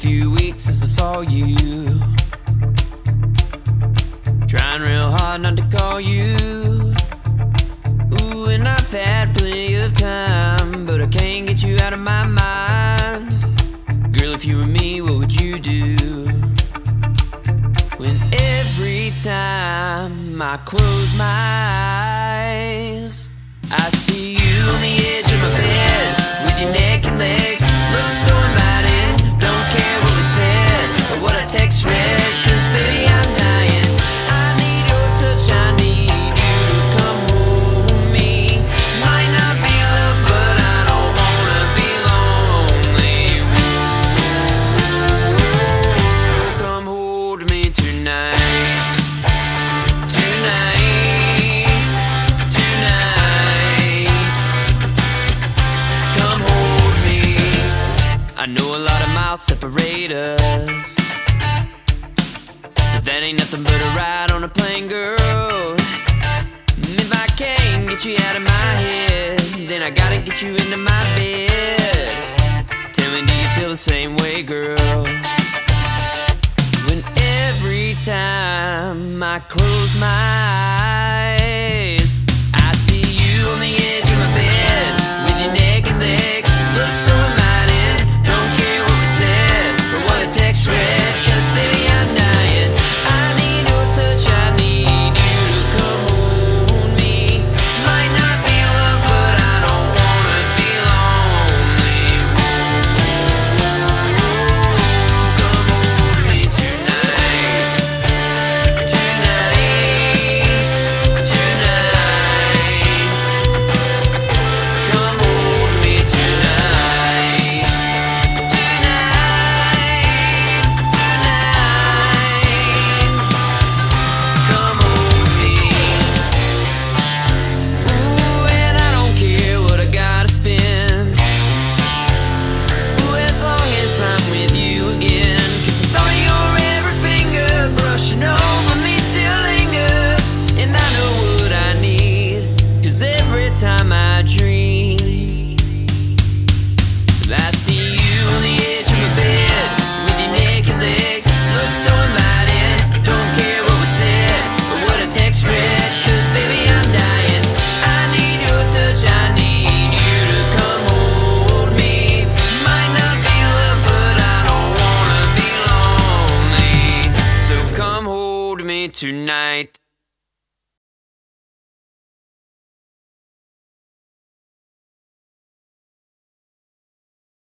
few weeks since I saw you. Trying real hard not to call you. Ooh, and I've had plenty of time, but I can't get you out of my mind. Girl, if you were me, what would you do? When every time I close my eyes, I see I know a lot of miles separate us. But that ain't nothing but a ride on a plane, girl. And if I can't get you out of my head, then I gotta get you into my bed. Tell me, do you feel the same way, girl? When every time I close my eyes, tonight.